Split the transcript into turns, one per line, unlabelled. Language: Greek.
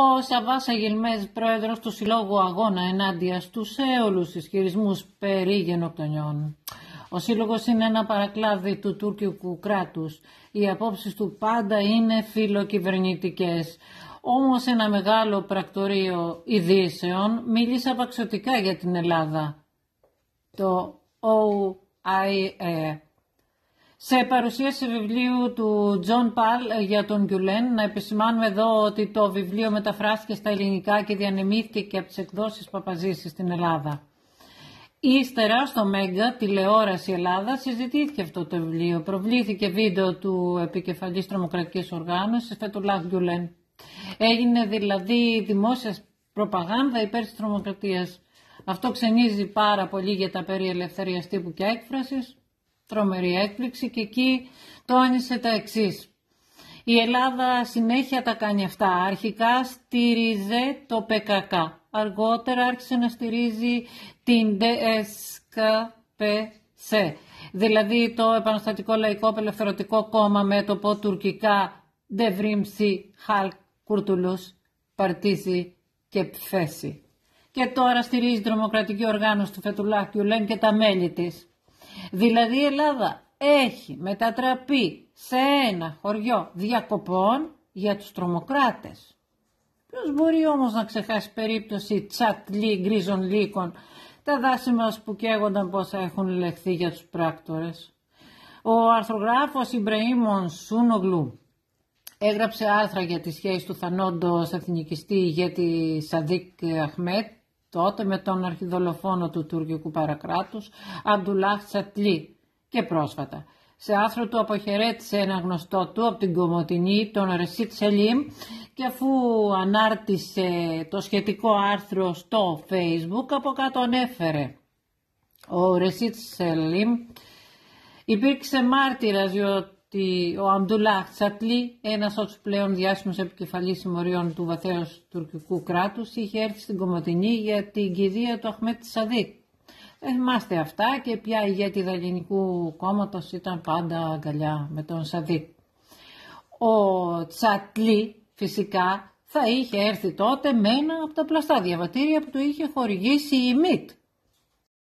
Ο Σαββάς Αγελμέζ, πρόεδρος του Συλλόγου Αγώνα ενάντια στους έωλους ισχυρισμούς περί γενοκτονιών. Ο Σύλλογος είναι ένα παρακλάδι του τουρκικού κράτους. Οι απόψεις του πάντα είναι φιλοκυβερνητικές. Όμως ένα μεγάλο πρακτορείο ειδήσεων μίλησε απαξιωτικά για την Ελλάδα. Το OIE σε παρουσίαση βιβλίου του Τζον Παλ για τον Γκιουλέν, να επισημάνουμε εδώ ότι το βιβλίο μεταφράστηκε στα ελληνικά και διανεμήθηκε και από τις εκδόσεις Παπαζήσης στην Ελλάδα. Ύστερα στο Μέγκα, τηλεόραση Ελλάδας, συζητήθηκε αυτό το βιβλίο. Προβλήθηκε βίντεο του επικεφαλής τρομοκρατικής οργάνωσης, Φετουλάχ Γκιουλέν. Έγινε δηλαδή δημόσια προπαγάνδα υπέρ της τρομοκρατίας. Αυτό ξενίζει πάρα πολύ για τα περί ελευθερίας τύπου και έκφρασης τρομερή έκπληξη και εκεί τόνισε τα εξής. Η Ελλάδα συνέχεια τα κάνει αυτά. Αρχικά στήριζε το ΠΚΚ. Αργότερα άρχισε να στηρίζει την DSKPC. Δηλαδή το Επαναστατικό Λαϊκό Απελευθερωτικό Κόμμα μέτωπο τουρκικά Devrimsi Halk Kurtulus Παρτίζη και Πφέση. Και τώρα στηρίζει την τρομοκρατική οργάνωση του Φετουλάχ Λέν και τα μέλη της. Δηλαδή η Ελλάδα έχει μετατραπεί σε ένα χωριό διακοπών για τους τρομοκράτες. Ποιος μπορεί όμως να ξεχάσει περίπτωση τσατλί γκρίζων λύκων, τα δάση μας που καίγονταν πόσα έχουν λεχθεί για τους πράκτορες. Ο αρθρογράφος Ιμπραήμ Ονσούνογλου έγραψε άρθρα για τη σχέση του θανόντος εθνικιστή ηγέτη Σαδίκ Αχμέτ τότε με τον αρχιδολοφόνο του τουρκικού παρακράτους Αμπτουλάχ Τσατλή και πρόσφατα. Σε άθρο του αποχαιρέτησε ένα γνωστό του από την Κομοτηνή, τον Ρεσίτ Σελίμ και αφού ανάρτησε το σχετικό άρθρο στο facebook από κάτω ανέφερε ο Ρεσίτ Σελίμ υπήρξε μάρτυρας διότι ότι ο Αμπτουλάχ Τσατλή, ένας από τους πλέον διάσημους επικεφαλής συμμοριών του βαθέως τουρκικού κράτους, είχε έρθει στην Κομοτηνή για την κηδεία του Αχμέτ Σαδίκ. Δεν θυμάστε αυτά και ποια ηγέτιδα ελληνικού κόμματος ήταν πάντα αγκαλιά με τον Σαδίκ. Ο Τσατλή φυσικά θα είχε έρθει τότε με ένα από τα πλαστά διαβατήρια που του είχε χορηγήσει η ΜΙΤ